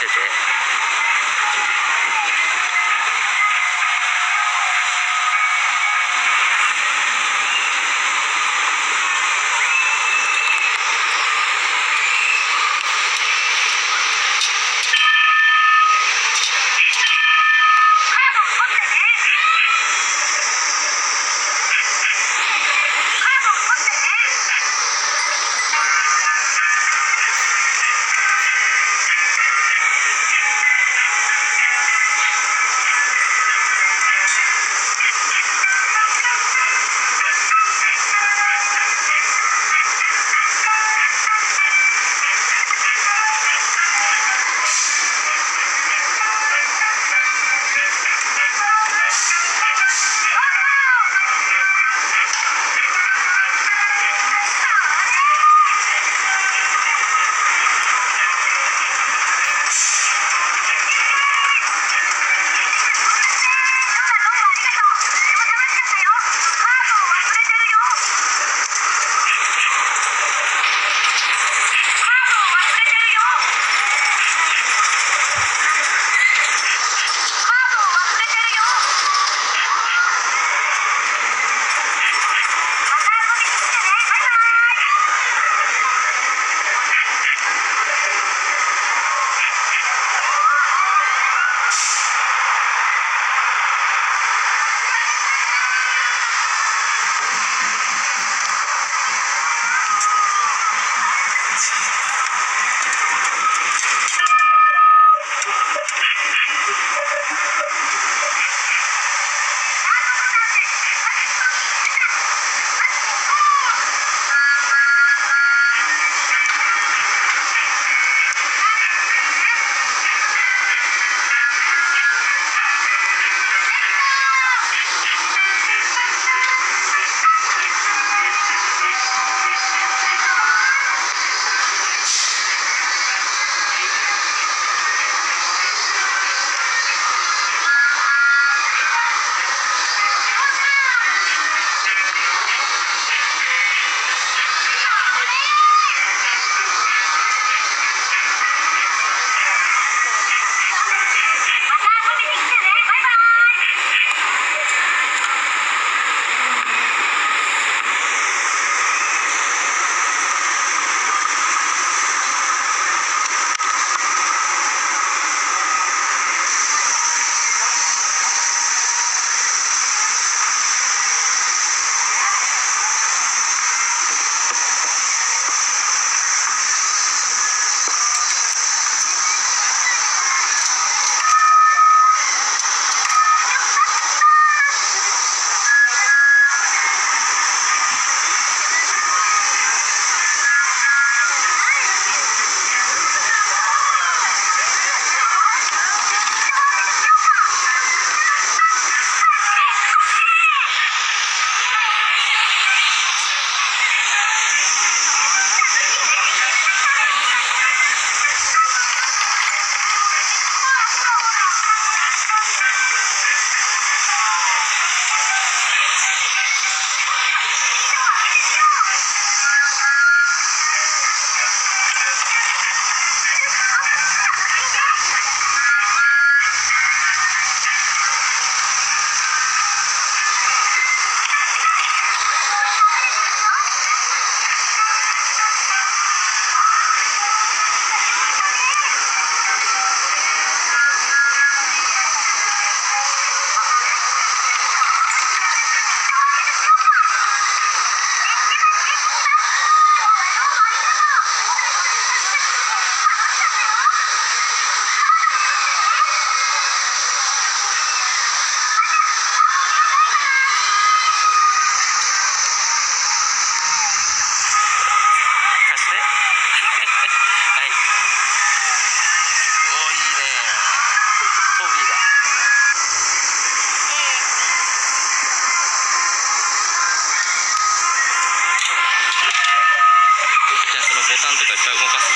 せ algún